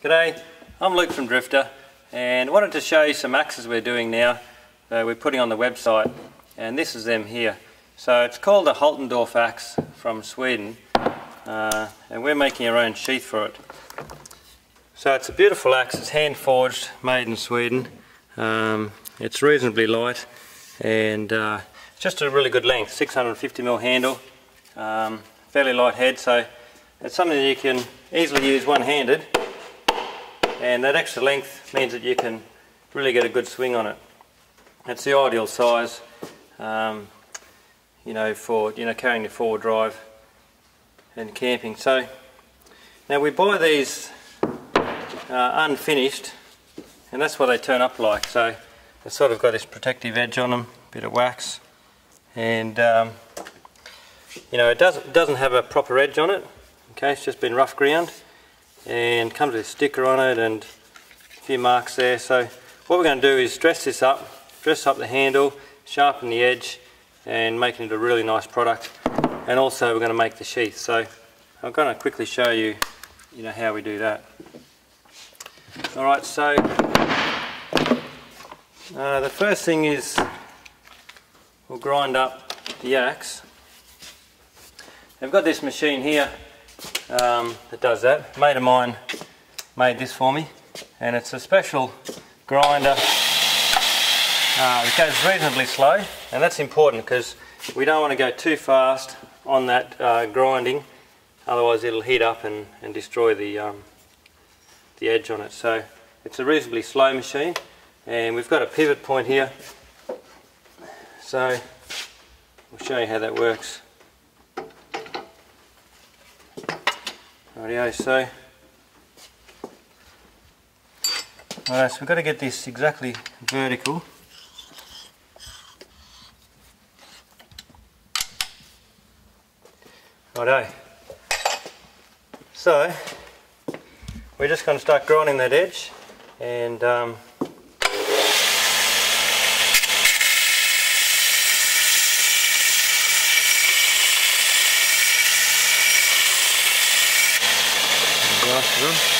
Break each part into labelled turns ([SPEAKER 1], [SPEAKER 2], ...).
[SPEAKER 1] G'day, I'm Luke from Drifta and wanted to show you some axes we're doing now uh, we're putting on the website and this is them here. So it's called a Hultafors axe from Sweden uh, and we're making our own sheath for it. So it's a beautiful axe, it's hand forged, made in Sweden. Um, it's reasonably light and uh, just a really good length, 650mm handle, um, fairly light head so it's something that you can easily use one-handed and that extra length means that you can really get a good swing on it. It's the ideal size, um, you know, for you know carrying the four drive and camping. So now we buy these uh, unfinished, and that's what they turn up like. So they've sort of got this protective edge on them, bit of wax, and um, you know it doesn't doesn't have a proper edge on it. Okay, it's just been rough ground and comes with a sticker on it and a few marks there. So what we're going to do is dress this up dress up the handle sharpen the edge and making it a really nice product. And also we're going to make the sheath. So I'm going to quickly show you you know how we do that. Alright so uh, the first thing is we'll grind up the axe. I've got this machine here um, that does that. A mate of mine made this for me and it's a special grinder uh, it goes reasonably slow and that's important because we don't want to go too fast on that uh, grinding otherwise it'll heat up and, and destroy the, um, the edge on it. So it's a reasonably slow machine and we've got a pivot point here so we'll show you how that works. Rightio, so Alright, so we've got to get this exactly vertical. Righto. So, we're just going to start grinding that edge and um, them.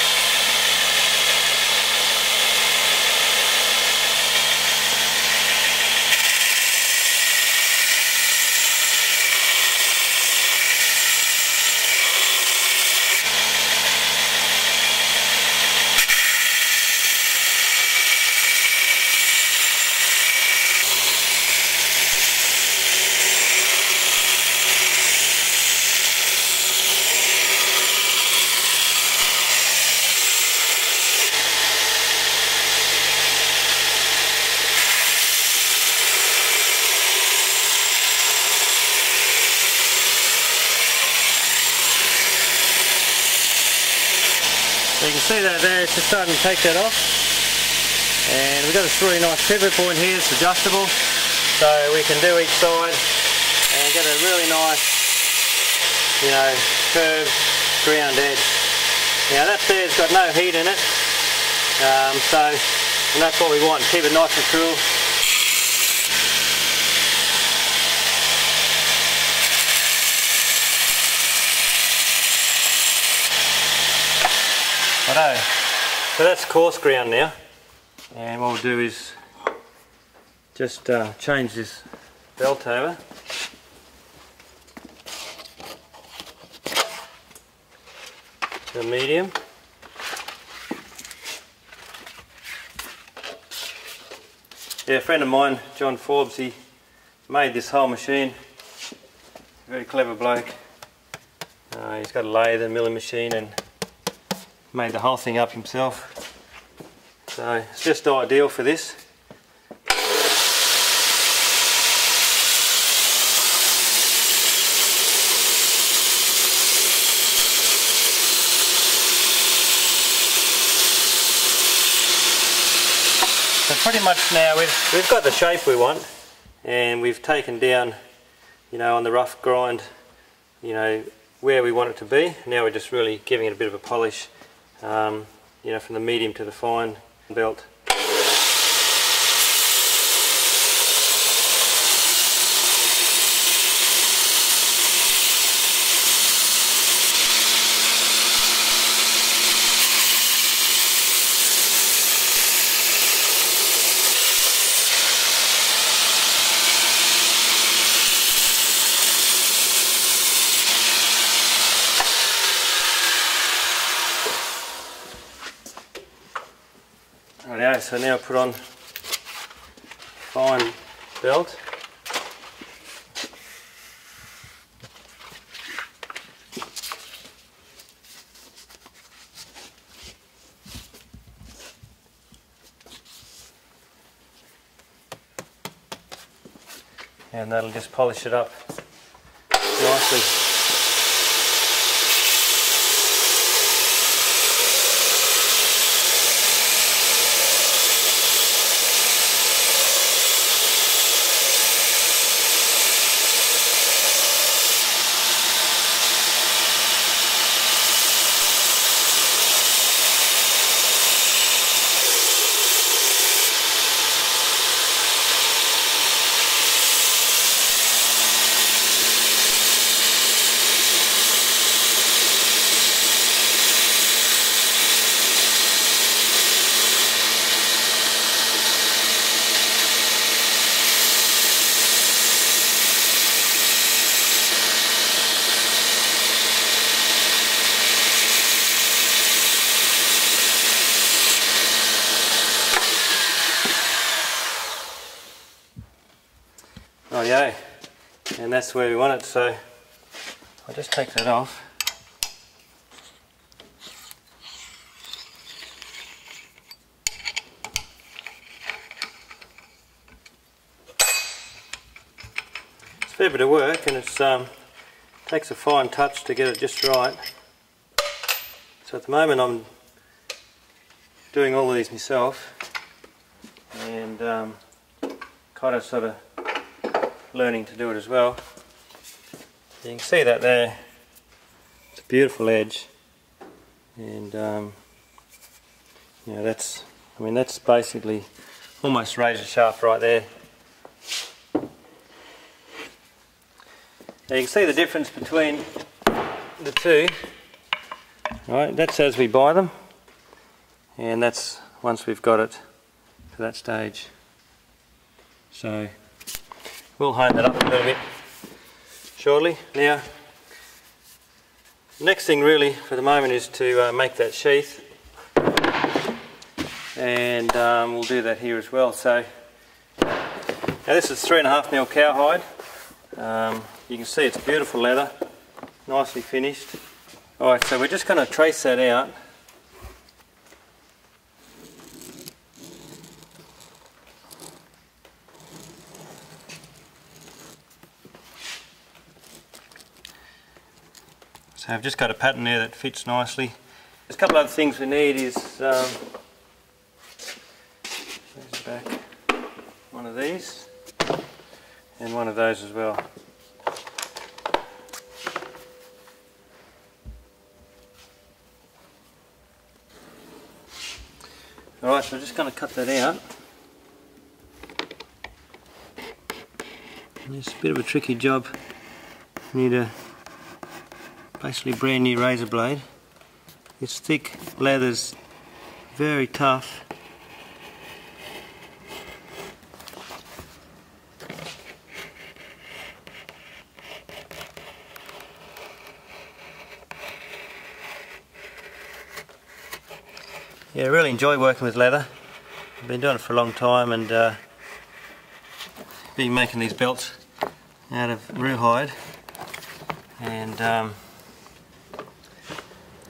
[SPEAKER 1] You can see that there, it's just starting to take that off. And we've got this really nice pivot point here, it's adjustable. So we can do each side and get a really nice, you know, curved ground edge. Now that there's got no heat in it. Um, so, and that's what we want, keep it nice and cool. Righto. So that's coarse ground now. And what we'll do is just uh, change this belt over. To medium. Yeah, a friend of mine, John Forbes, he made this whole machine. Very clever bloke. Uh, he's got a lathe and milling machine and made the whole thing up himself. So it's just ideal for this. So pretty much now we've, we've got the shape we want and we've taken down, you know, on the rough grind, you know, where we want it to be. Now we're just really giving it a bit of a polish um, you know, from the medium to the fine belt. So now put on fine belt. and that'll just polish it up nicely. Rightio, and that's where we want it, so I'll just take that off. It's a fair bit of work and it um, takes a fine touch to get it just right. So at the moment I'm doing all of these myself and um, kind of sort of learning to do it as well. You can see that there. It's a beautiful edge, and um, you know that's. I mean that's basically almost razor sharp right there. Now you can see the difference between the two. Right, that's as we buy them, and that's once we've got it to that stage. So We'll hone that up a little bit shortly. Now, next thing really for the moment is to uh, make that sheath and um, we'll do that here as well. So now this is three and a half mil cowhide. Um, you can see it's beautiful leather, nicely finished. Alright, so we're just going to trace that out So I've just got a pattern there that fits nicely. There's a couple other things we need is um, back one of these and one of those as well. Alright, so we're just going to cut that out. it's a bit of a tricky job. need a basically brand new razor blade. It's thick, leather's very tough. Yeah, I really enjoy working with leather. I've been doing it for a long time and uh, been making these belts out of rawhide and um,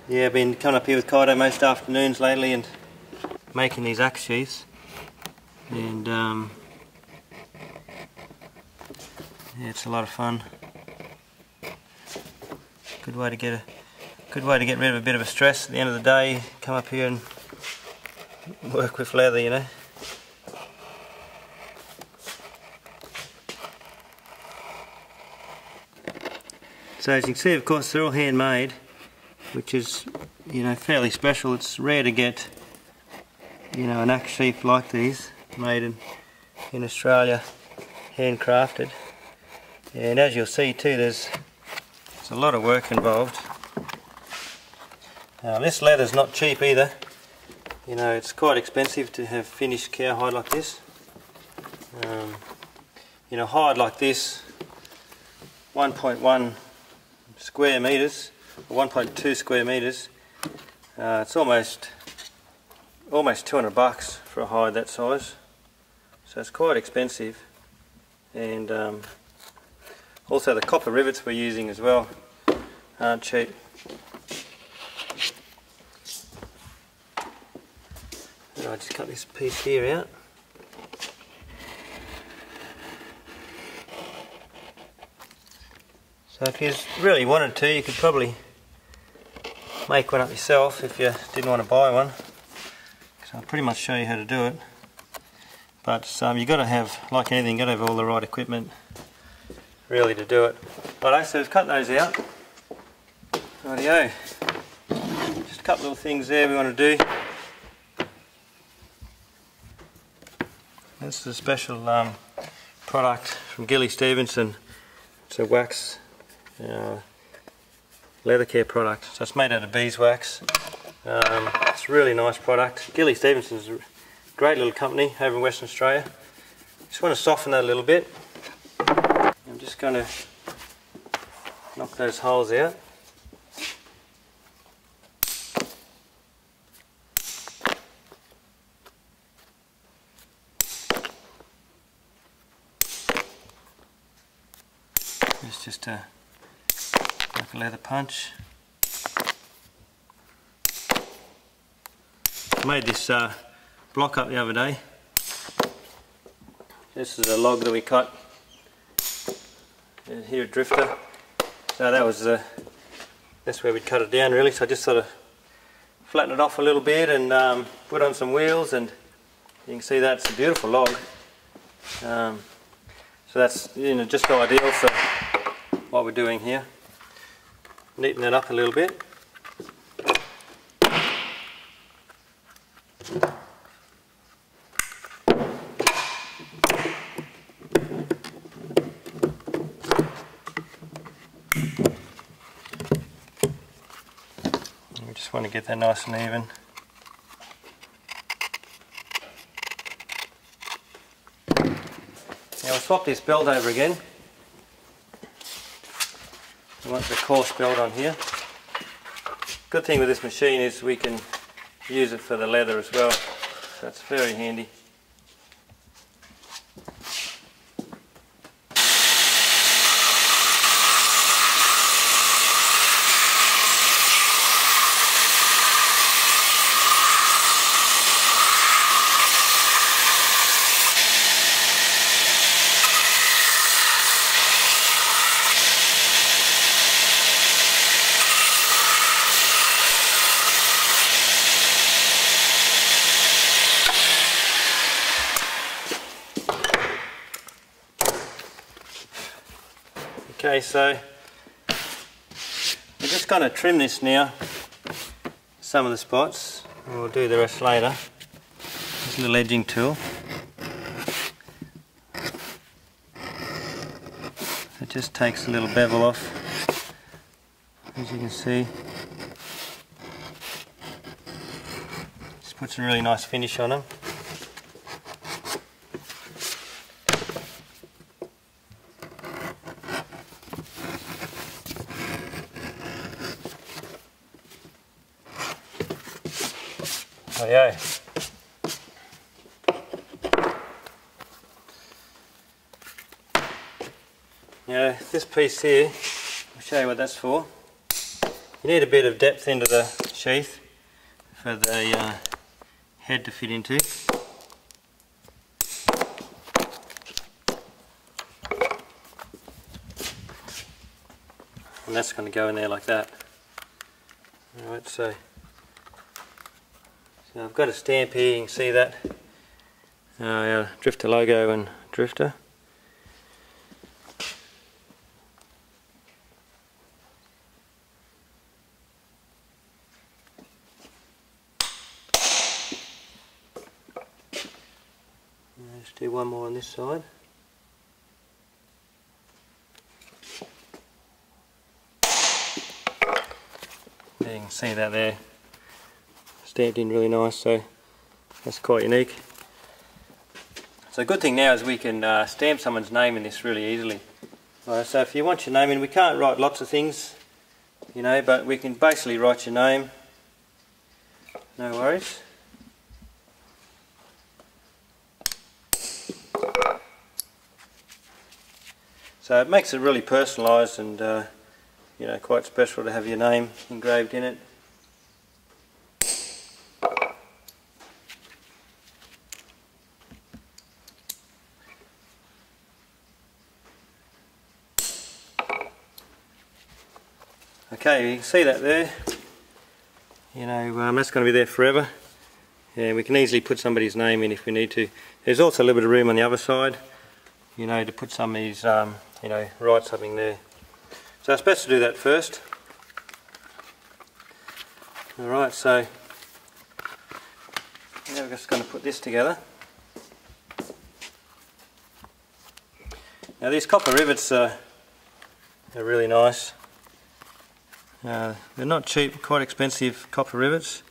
[SPEAKER 1] yeah, I've been coming up here with Kaido most afternoons lately and making these axe sheaths. And um, yeah, it's a lot of fun. Good way to get a good way to get rid of a bit of a stress at the end of the day. Come up here and work with leather, you know. So as you can see, of course, they're all handmade which is you know fairly special. It's rare to get you know an axe sheath like these made in, in Australia, handcrafted. And as you'll see too, there's, there's a lot of work involved. Now this leather's not cheap either. You know, it's quite expensive to have finished cowhide like this. Um, you know, hide like this, 1.1 square meters 1.2 square meters. Uh, it's almost almost 200 bucks for a hide that size. So it's quite expensive. And um, also the copper rivets we're using as well aren't cheap. I just cut this piece here out. So if you really wanted to, you could probably make one up yourself if you didn't want to buy one. I'll pretty much show you how to do it. But um, you've got to have, like anything, you've got to have all the right equipment really to do it. Right, so we've cut those out. Rightio. Just a couple little things there we want to do. This is a special um, product from Gilly Stevenson. It's a wax uh, leather care product. So it's made out of beeswax. Um, it's a really nice product. Gilly Stevenson's a great little company over in Western Australia. Just want to soften that a little bit. I'm just going to knock those holes out. It's just a like a leather punch. Made this uh, block up the other day. This is a log that we cut here at Drifta. So that was uh, that's where we cut it down really. So I just sort of flatten it off a little bit and um, put on some wheels and you can see that's a beautiful log. Um, so that's you know just ideal for what we're doing here. Neaten it up a little bit. We just want to get that nice and even. Now we'll swap this belt over again. Want the coarse belt on here. Good thing with this machine is we can use it for the leather as well. That's very handy. Okay, so we're just going to trim this now, some of the spots, and we'll do the rest later. This little edging tool. It just takes a little bevel off, as you can see. Just puts a really nice finish on them. yeah. Now this piece here, I'll show you what that's for. You need a bit of depth into the sheath for the uh, head to fit into. And that's going to go in there like that. Alright, so so I've got a stamp here, you can see that. Uh, our Drifta logo and Drifta. Let's do one more on this side. You can see that there stamped in really nice so that's quite unique. So good thing now is we can uh, stamp someone's name in this really easily. Right, so if you want your name in, we can't write lots of things, you know, but we can basically write your name, no worries. So it makes it really personalised and uh, you know quite special to have your name engraved in it. Okay, you can see that there. You know, um, that's going to be there forever. And we can easily put somebody's name in if we need to. There's also a little bit of room on the other side, you know, to put some somebody's, um, you know, write something there. So it's best to do that first. Alright, so now we're just going to put this together. Now these copper rivets are, are really nice. Uh, they're not cheap, quite expensive copper rivets.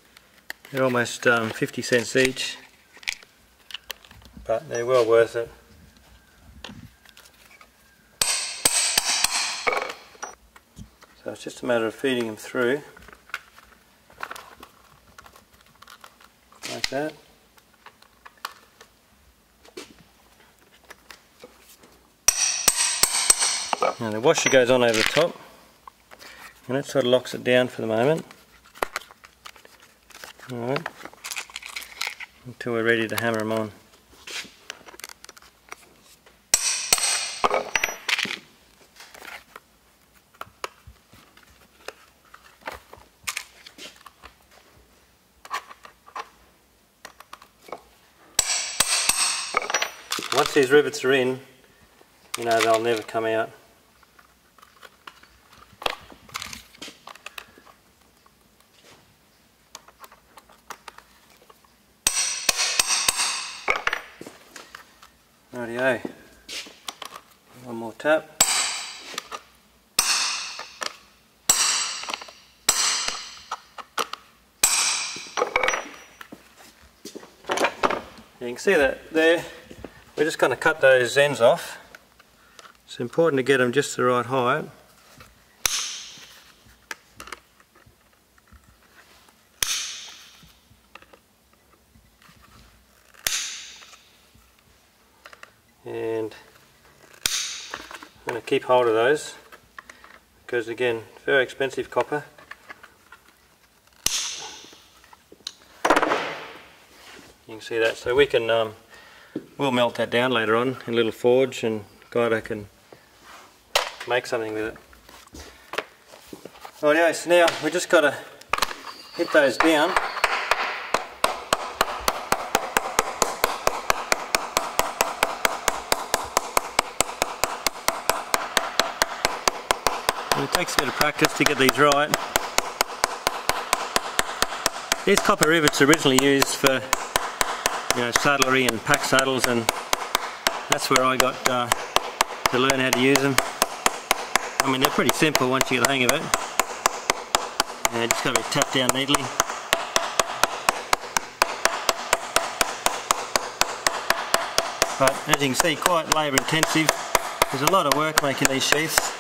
[SPEAKER 1] They're almost um, 50 cents each, but they're well worth it. It's just a matter of feeding them through, like that. And the washer goes on over the top. And that sort of locks it down for the moment. Alright. Until we're ready to hammer them on. Once these rivets are in, you know they'll never come out. Rightio. One more tap. You can see that there, we're just going to cut those ends off. It's important to get them just the right height. and I'm going to keep hold of those because again very expensive copper you can see that so we can um, we'll melt that down later on in a little forge and Guido can make something with it Rightio, so now we just got to hit those down it takes a bit of practice to get these right. These copper rivets are originally used for you know, saddlery and pack saddles and that's where I got uh, to learn how to use them. I mean they're pretty simple once you get the hang of it. Yeah, just got to be tapped down neatly. But as you can see quite labour intensive. There's a lot of work making these sheaths.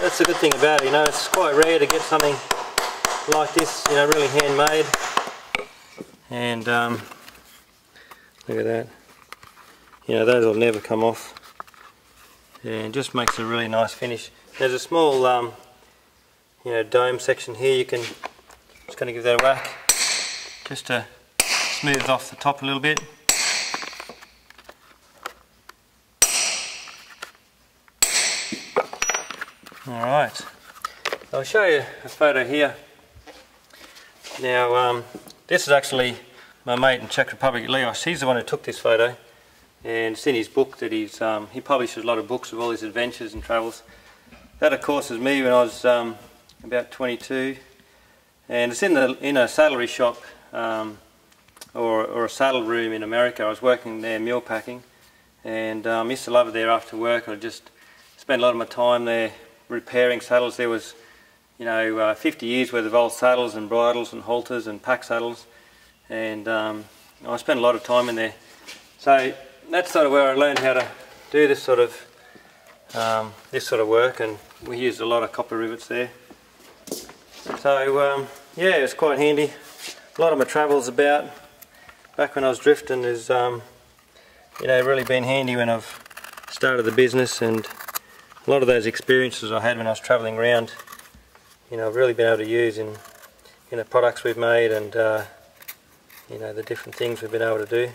[SPEAKER 1] That's the good thing about it, you know, it's quite rare to get something like this, you know, really handmade. And um, look at that. You know, those will never come off. And just makes a really nice finish. There's a small, um, you know, dome section here. You can just going to give that a whack, just to smooth off the top a little bit. Alright, I'll show you a photo here. Now, um, this is actually my mate in Czech Republic, Leos. He's the one who took this photo, and it's in his book that he's um, he publishes a lot of books of all his adventures and travels. That, of course, is me when I was um, about 22, and it's in the in a saddlery shop um, or or a saddle room in America. I was working there mule packing, and um, I used to love it there after work. I just spent a lot of my time there repairing saddles. There was, you know, uh, 50 years worth of old saddles and bridles and halters and pack saddles, and um, I spent a lot of time in there. So that's sort of where I learned how to do this sort of um, this sort of work, and we used a lot of copper rivets there. So um, yeah, it's quite handy. a lot of my travels about back when I was drifting is um, you know really been handy when I've started the business and a lot of those experiences I had when I was travelling around you know I've really been able to use in in the products we've made and uh, you know the different things we've been able to do.